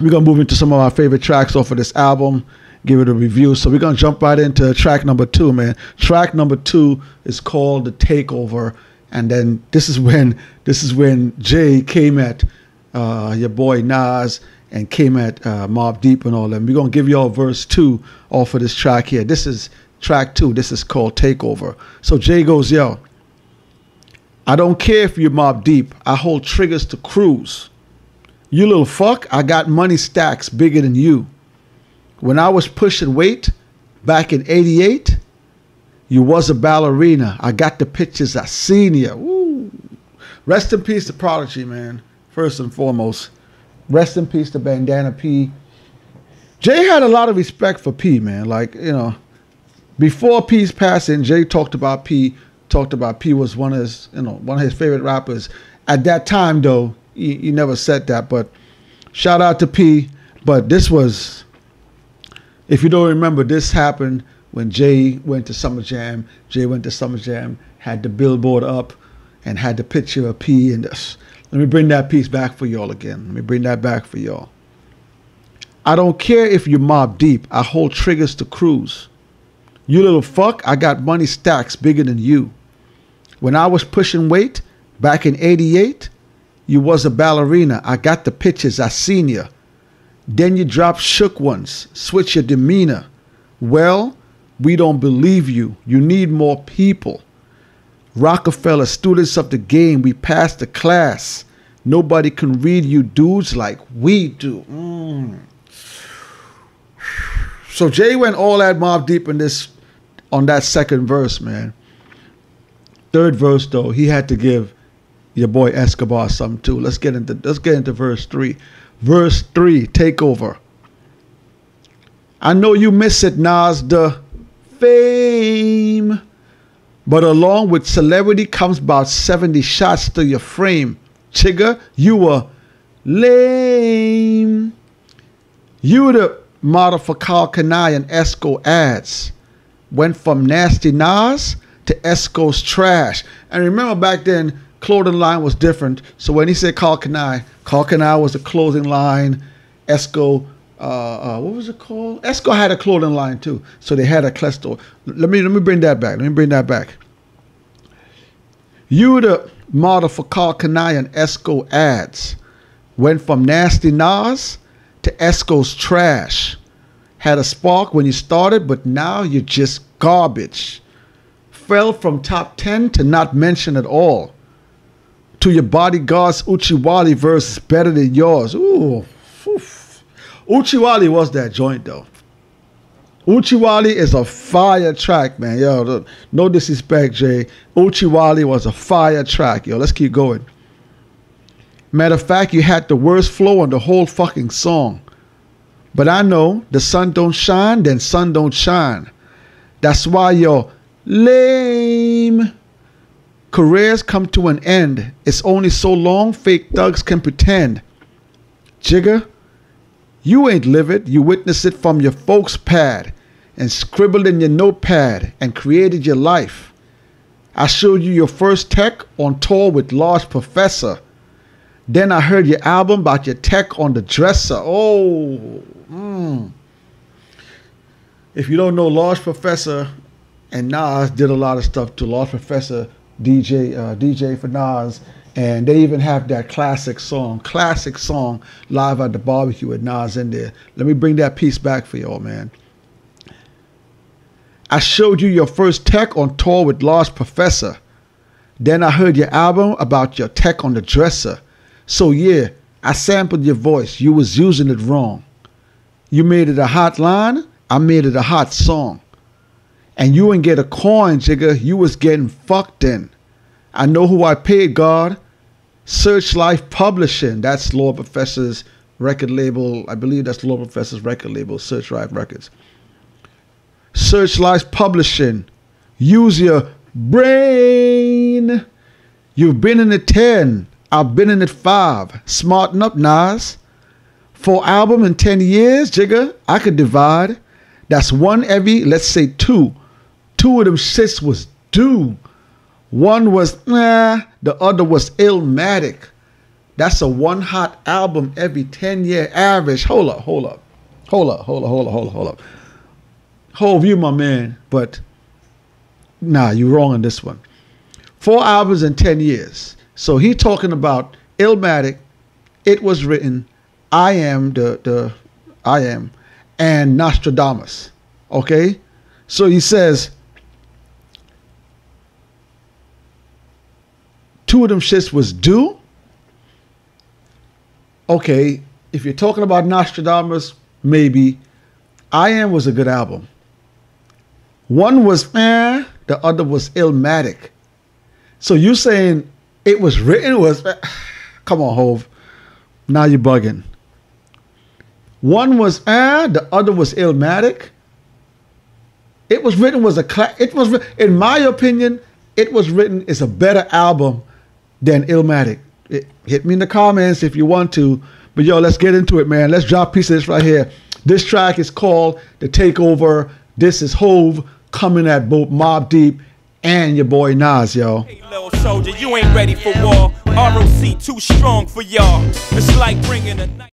we're gonna move into some of our favorite tracks off of this album, give it a review. So we're gonna jump right into track number two, man. Track number two is called "The Takeover," and then this is when this is when Jay came at uh, your boy Nas and came at uh, Mobb Deep and all them. We're gonna give y'all verse two off of this track here. This is track two. This is called Takeover. So Jay goes, yo. I don't care if you're Mobb Deep. I hold triggers to cruise. You little fuck, I got money stacks bigger than you. When I was pushing weight back in 88, you was a ballerina. I got the pictures, I seen you. Woo. Rest in peace to Prodigy, man. First and foremost. Rest in peace to Bandana P. Jay had a lot of respect for P, man. Like, you know, before P's passing, Jay talked about P, talked about P was one of his, you know, one of his favorite rappers. At that time, though, he, he never said that. But shout out to P. But this was, if you don't remember, this happened when Jay went to Summer Jam. Jay went to Summer Jam, had the billboard up, and had the picture of P in this. Let me bring that piece back for y'all again. Let me bring that back for y'all. I don't care if you Mobb Deep. I hold triggers to cruise. You little fuck, I got money stacks bigger than you. When I was pushing weight back in 88, you was a ballerina. I got the pictures, I seen you. Then you dropped shook ones, switch your demeanor. Well, we don't believe you. You need more people. Rockefeller, students of the game, we passed the class. Nobody can read you dudes like we do. Mm. So Jay went all that Mobb Deep in this on that second verse, man. Third verse though, he had to give your boy Escobar some too. Let's get into let's get into verse three. Verse three, take over. I know you miss it, Nas, the fame. But along with celebrity comes about 70 shots to your frame. Chigga, you were lame. You the model for Karl Kani and Esco ads. Went from nasty Nas to Esco's trash. And remember back then, clothing line was different. So when he said Karl Kani, Karl Kani was a clothing line. Esco, uh, uh, what was it called? Esco had a clothing line too. So they had a cluster. Let me let me bring that back. Let me bring that back. You the model for Karl Kani and Esco ads. Went from nasty Nas to Esco's trash. Had a spark when you started, but now you're just garbage. Fell from top 10 to not mention at all. To your bodyguard's Oochie Wally verse is better than yours. Ooh. Oof. Oochie Wally was that joint though. Oochie Wally is a fire track, man. Yo, no disrespect, Jay. Oochie Wally was a fire track. Yo, let's keep going. Matter of fact, you had the worst flow on the whole fucking song. But I know the sun don't shine, then sun don't shine. That's why you're lame careers come to an end. It's only so long fake thugs can pretend. Jigger, you ain't live it. You witness it from your folks' pad and scribbled in your notepad and created your life. I showed you your first tech on tour with Large Professor. Then I heard your album about your tech on the dresser. Oh, mm. if you don't know, Large Professor and Nas did a lot of stuff to Large Professor DJ uh, DJ for Nas, and they even have that classic song, classic song, live at the barbecue with Nas in there. Let me bring that piece back for y'all, man. I showed you your first tech on tour with Large Professor. Then I heard your album about your tech on the dresser. So yeah, I sampled your voice. You was using it wrong. You made it a hot line. I made it a hot song. And you ain't get a coin, jigger. You was getting fucked in. I know who I paid, God. Searchlight Publishing. That's Large Professor's record label. I believe that's Large Professor's record label, Searchlight Records. Searchlight Publishing. Use your brain. You've been in the 10. I've been in it five. Smarten up, Nas. Four album in 10 years, Jigger, I could divide. That's one every, let's say two. Two of them shits was due. One was nah, the other was illmatic. That's a one hot album every 10 year average. Hold up, hold up, hold up, hold up, hold up, hold up, hold up. Hove, you my man, but nah, you wrong on this one. Four albums in 10 years. So he talking about Illmatic, It Was Written, I Am, the, the I Am, and Nostradamus. Okay? So he says, two of them shits was due. Okay, if you're talking about Nostradamus, maybe. I Am was a good album. One was eh, the other was Illmatic. So you saying it was written was eh, come on, Hove. Now you're bugging. One was eh, the other was Illmatic. It was written was a cla- it was in my opinion, it was written is a better album than Illmatic. It, hit me in the comments if you want to. But yo, let's get into it, man. Let's drop a piece of this right here. This track is called The Takeover. This is Hove coming at both Mobb Deep and your boy Nas, yo. Soldier, you ain't ready for war. ROC too strong for y'all. It's like bringing a